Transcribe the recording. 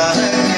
time.